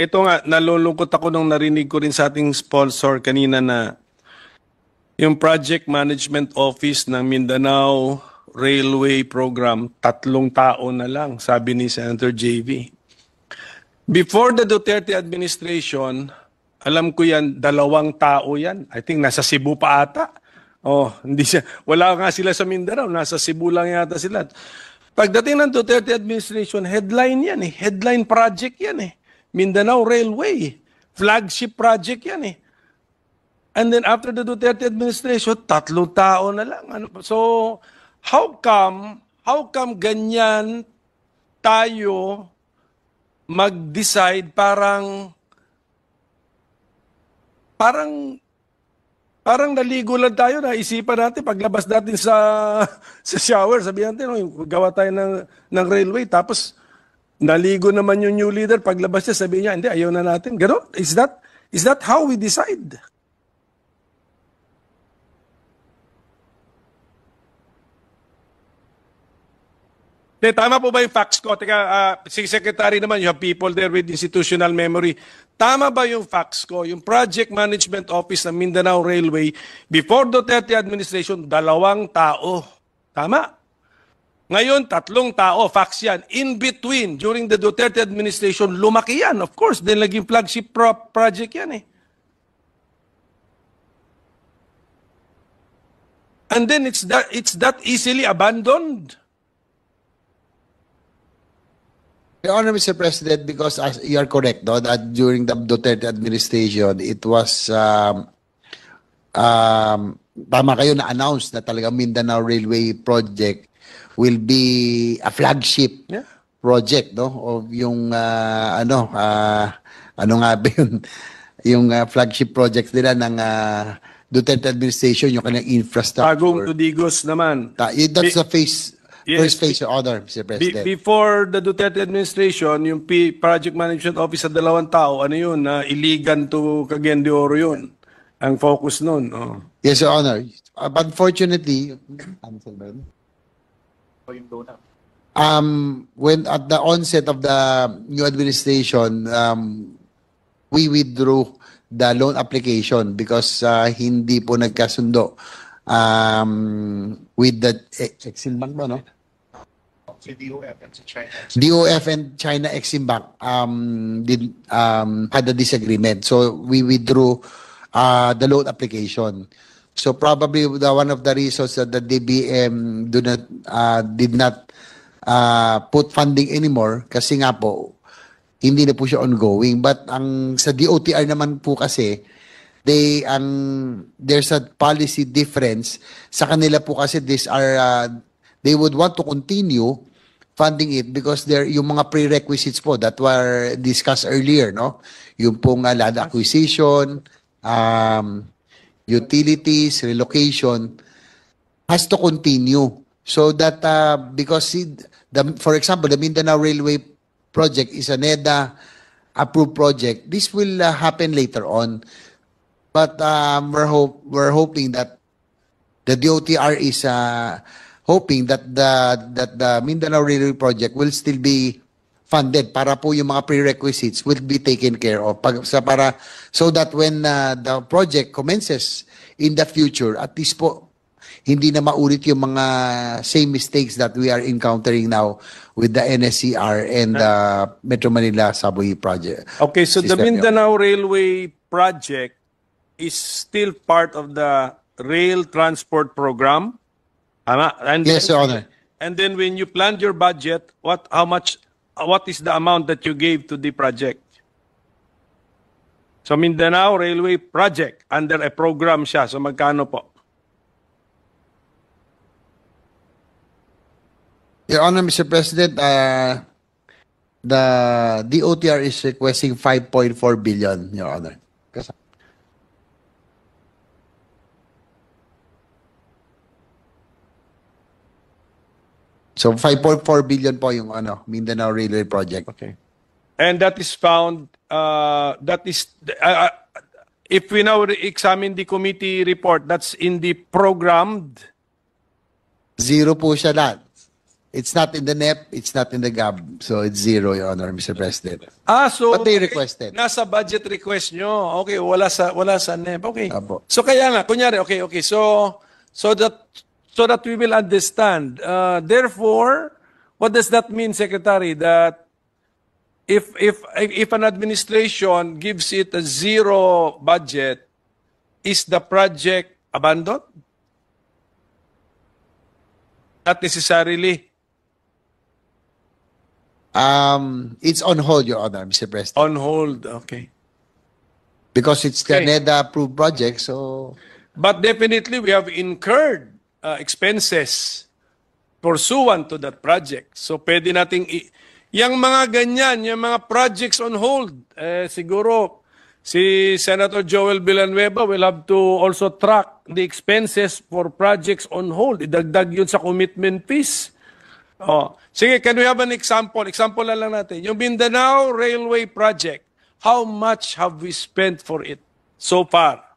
ito nga, nalulungkot ako nung narinig ko rin sa ating sponsor kanina na yung Project Management Office ng Mindanao Railway Program, tatlong tao na lang, sabi ni Senator JV. Before the Duterte administration, alam ko yan, dalawang tao yan. I think nasa Cebu pa ata. Oh, hindi siya, wala nga sila sa Mindanao, nasa Cebu lang yata sila. Pagdating ng Duterte administration, headline yan eh. Headline project yan eh. Mindanao Railway. Flagship project yan eh. And then after the Duterte administration, tatlong tao na lang. Ano, so, how come, how come ganyan tayo mag-decide parang parang parang naligo lang tayo na isipan natin paglabas natin sa sa shower sabihan natin no, gawa tayo ng ng railway tapos naligo naman yung new leader paglabas niya sabi niya hindi ayaw na natin gano is that is that how we decide De, tama po ba yung facts ko? Teka, uh, si Secretary naman, you have people there with institutional memory. Tama ba yung facts ko? Yung Project Management Office ng Mindanao Railway, before Duterte administration, dalawang tao. Tama? Ngayon, tatlong tao, facts yan. In between, during the Duterte administration, lumaki yan. Of course, then naging flagship pro project yan eh. And then it's that, it's that easily abandoned. Your Honor, Mr. President, because as you are correct, no, that during the Duterte administration, it was, um, um, tama kayo na-announce na talaga Mindanao Railway Project will be a flagship Yeah. project, no, of yung, uh, ano, uh, ano nga ba yun, yung uh, flagship project nila ng uh, Duterte administration, yung kanyang infrastructure. Tagong Tudigos naman. Ta- that's the phase, Yes. first phase, Your Honor, Mr. Be- President. before the Duterte administration, yung P- Project Management Office sa dalawang tao, ano yun, na iligan to Cagayan de Oro yun. Ang focus nun. Oh. Yes, Your Honor. Uh, but unfortunately, um, when at the onset of the new administration, um, we withdrew the loan application because uh, hindi po nagkasundo um, with the eh, Exim Bank ba, no? DOF and China Exim Bank um, did um, had a disagreement. So we withdrew uh, the loan application. So probably the one of the reasons that the DBM do not uh, did not uh, put funding anymore kasi nga po hindi na po siya ongoing. But ang sa DOTR naman po kasi they ang there's a policy difference sa kanila po kasi these are uh, they would want to continue funding it because there yung mga prerequisites po that were discussed earlier no yung pong uh, land acquisition um, utilities relocation has to continue. So that uh, because the for example the Mindanao Railway project is a NEDA approved project. This will uh, happen later on. But um, we're hope we're hoping that the DOTR is uh, hoping that the that the Mindanao Railway project will still be funded para po yung mga prerequisites will be taken care of pag, sa para so that when uh, the project commences in the future at least po hindi na maulit yung mga same mistakes that we are encountering now with the NSCR and the Metro Manila Subway project. Okay, so the Mindanao Railway project is still part of the rail transport program. And Yes, Your Honor. And then when you planned your budget, what how much what is the amount that you gave to the project? So Mindanao Railway project under a program siya. So magkano po? Your Honor, Mr. President, uh, the DOTR is requesting 5.4 billion, Your Honor. So 5.4 billion po yung ano, Mindanao Railway Project. Okay. And that is found, uh, that is, uh, uh, if we now examine the committee report, that's in the programmed Zero po siya lahat. It's not in the NEP, it's not in the GAB. So it's zero, Your Honor, Mr. President. Ah, so But they okay, requested. Nasa budget request nyo. Okay, wala sa wala sa NEP. Okay. Apo. So kaya nga, kunyari, okay, okay. So so that so that we will understand. Uh, therefore, what does that mean, Secretary? That if if if an administration gives it a zero budget, is the project abandoned? Not necessarily. Um, it's on hold, Your Honor, Mr. President. On hold. Okay. Because it's the Okay. NEDA approved project, so But definitely, we have incurred uh, expenses pursuant to that project. So, pwede nating, i- yung mga ganyan, yung mga projects on hold, eh, siguro, si Senator Joel Villanueva will have to also track the expenses for projects on hold. Idagdag yun sa commitment fees. Oh. Sige, can we have an example? Example na lang natin. Yung Mindanao Railway Project, how much have we spent for it so far?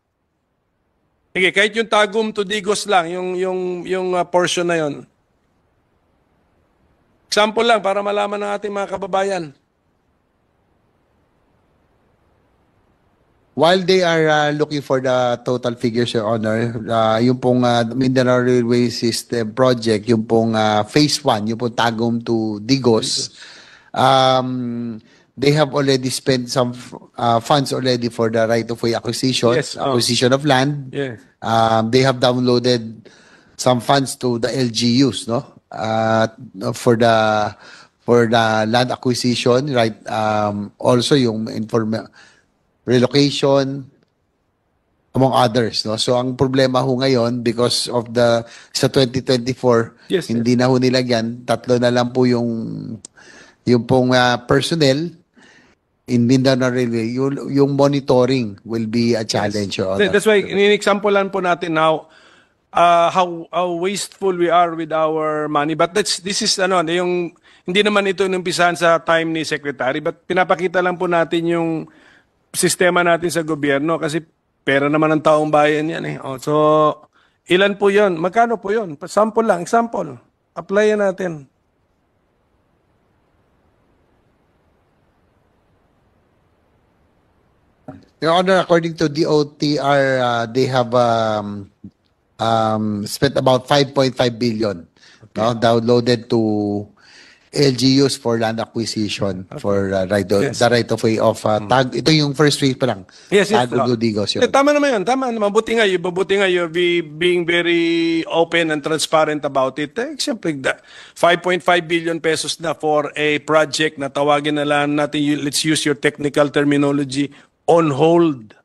Sige, kahit yung Tagum to Digos lang, yung, yung, yung uh, portion na yon. Example lang para malaman ng ating mga kababayan. while they are uh, looking for the total figures, Your Honor, uh, yung pong uh, Mindanao Railway System Project, yung pong uh, Phase 1, yung pong Tagum to Digos, um, they have already spent some uh, funds already for the right-of-way acquisition, Yes, oh. acquisition of land. Yes. Um, they have downloaded some funds to the LGUs, no? Uh, for the for the land acquisition, right? Um, also yung inform relocation among others, no? So ang problema ho ngayon because of the sa 2024, Yes, hindi na ho nilagyan, tatlo na lang po yung yung pong uh, personnel in Mindanao Railway, yung, yung monitoring will be a challenge. Your Honor. Th- That's why, in-example lang po natin now, uh, how, how wasteful we are with our money. But that's, this is, ano, yung, hindi naman ito numpisahan sa time ni Secretary, but pinapakita lang po natin yung sistema natin sa gobyerno kasi pera naman ng taong bayan yan eh. Oh, so, ilan po yon? Magkano po yon? Sample lang, example. Applyan natin. Your Honor, according to DOTR, uh, they have um, um, spent about 5.5 billion no, downloaded to LGUs for land acquisition for uh, right Yes. the right of way of uh, tag ito yung first week pa lang Yes, yes. Dudigos Eh, yun. Tama naman yun. Tama naman. Mabuti nga yun. Mabuti nga yun. Be, being very open and transparent about it. Eh, Siyempre, da- 5.5 billion pesos na for a project na tawagin na lang natin, let's use your technical terminology, on hold.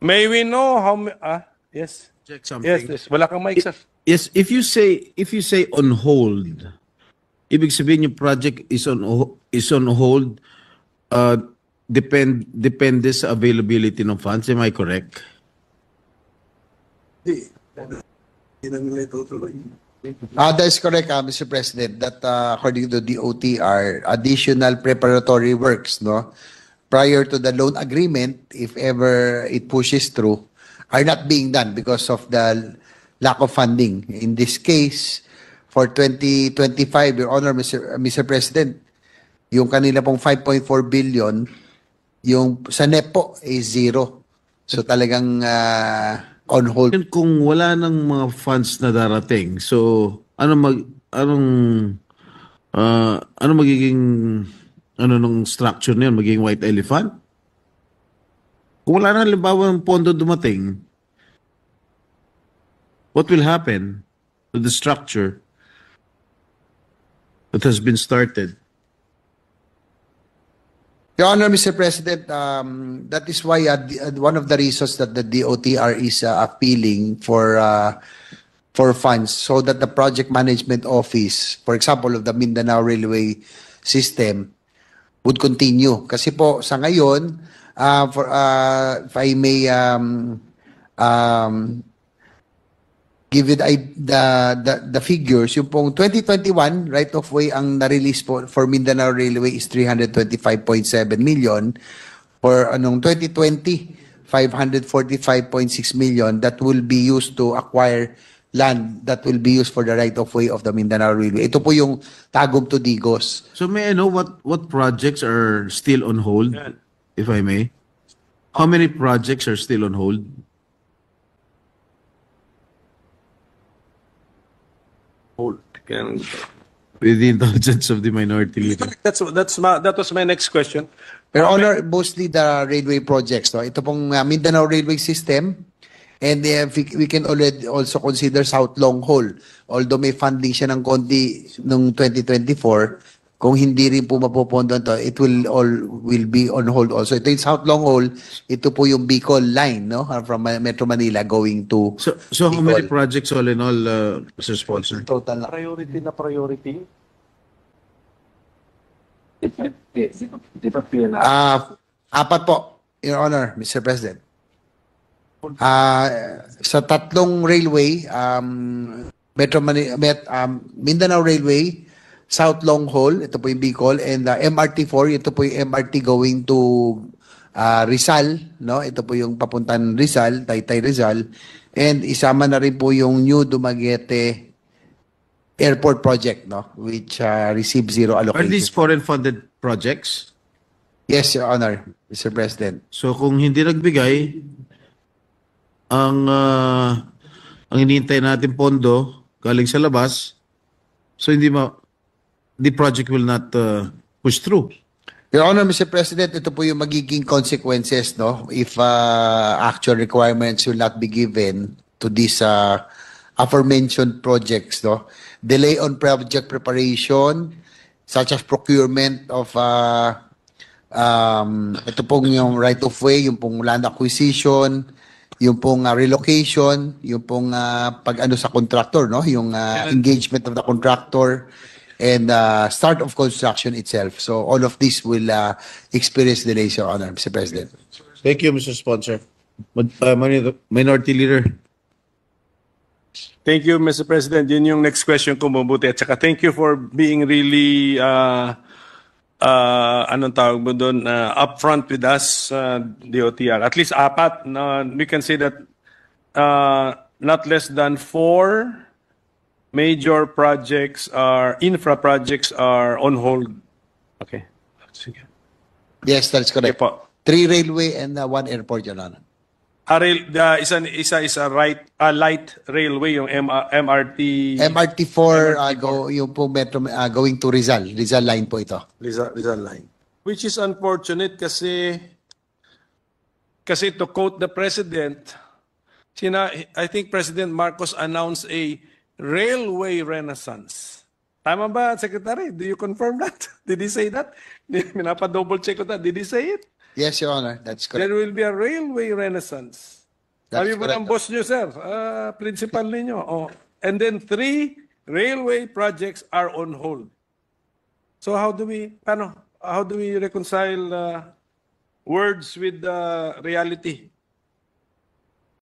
May we know how ah, yes. Check something. Yes, yes. Wala kang mic, sir. Yes, if you say if you say on hold, ibig sabihin yung project is on is on hold uh depend depende sa availability ng funds, am I correct? Ah, that is correct, uh, Mr. President. That uh, according to DOTR, additional preparatory works, no, prior to the loan agreement, if ever it pushes through, are not being done because of the lack of funding. In this case, for 2025, Your Honor, Mr. Mr. President, yung kanila pong 5.4 billion, yung sa NEP po is zero. So talagang uh, on hold Kung wala ng mga funds na darating, so ano mag anong uh, ano magiging ano nung structure niyan magiging white elephant? Kung wala na halimbawa ng pondo dumating, what will happen to the structure that has been started? Your Honor, Mr. President, um, that is why uh, the- uh, one of the reasons that the DOTR is uh, appealing for uh, for funds so that the project management office, for example, of the Mindanao Railway System, would continue. Kasi po sa ngayon, uh, for uh, if I may um, um, give you the, the, the, the figures, yung pong 2021, right of way ang na-release po for Mindanao Railway is 325.7 million. For anong 2020, 545.6 million that will be used to acquire land that will be used for the right-of-way of the Mindanao Railway. Ito po yung Tagum to Digos. So may I know what what projects are still on hold, if I may? How many projects are still on hold? Hold. Kaya- With the indulgence of the minority leader. That's that's my, that was my next question. Your Honor, mostly the railway projects. No? Ito pong uh, Mindanao Railway System and uh, we, can already also consider South Long Haul. Although may funding siya ng konti noong 2024, kung hindi rin po mapopondo to, it will all will be on hold also. Ito yung South Long Haul, ito po yung Bicol line no uh, from uh, Metro Manila going to So so how many projects all in all, uh, Mr. Sponsor? total na. Priority na priority. Ah, apat po, Your Honor, Mr. President. Ah, sa tatlong railway, um, Metro Manila, Met, um, Mindanao Railway, South Long Haul, ito po yung Bicol, and uh, MRT4, ito po yung MRT going to ah, Rizal, no? Ito po yung papuntan Rizal, Taytay Rizal, and isama na rin po yung New Dumaguete Airport Project, no? Which uh, received zero Are allocation. these foreign funded projects? Yes, Your Honor, Mr. President. So kung hindi nagbigay, ang uh, ang hinihintay natin pondo galing sa labas, so hindi ma the project will not uh, push through. Your Honor, Mr. President, ito po yung magiging consequences, no? If uh, actual requirements will not be given to these uh, aforementioned projects, no? Delay on project preparation, such as procurement of uh, um, ito pong yung right of way, yung pong land acquisition, yung pong uh, relocation, yung pong uh, pag-ano sa contractor, no? Yung uh, engagement of the contractor and uh, start of construction itself. So all of this will uh, experience delays, Your Honor, Mr. President. Thank you, Mr. Sponsor. Uh, Minority Minority Leader. Thank you, Mr. President. Yun yung next question ko mabuti. At saka thank you for being really, uh, uh, anong tawag mo doon, uh, upfront with us, uh, DOTR. At least apat, na we can say that uh, not less than four major projects are, infra projects are on hold. Okay. Sige. Yes, that's Okay correct. po. Three railway and uh, one airport, Your Honor. Ah, rail, uh, isa, isa is a right, a light railway, yung M- MRT. MRT4, uh, go, yung po metro, uh, going to Rizal. Rizal line po ito. Rizal, Rizal line. Which is unfortunate kasi kasi to quote the president, sina, I think President Marcos announced a railway renaissance. Tama ba, Secretary? Do you confirm that? Did he say that? Minapa-double check ko ta. Did he say it? Yes, Your Honor, that's correct. There will be a railway renaissance. That's Sabi po correct. ng boss nyo, sir, ah, principal ninyo. Oh. And then three railway projects are on hold. So how do we, paano, how do we reconcile uh, words with uh, reality?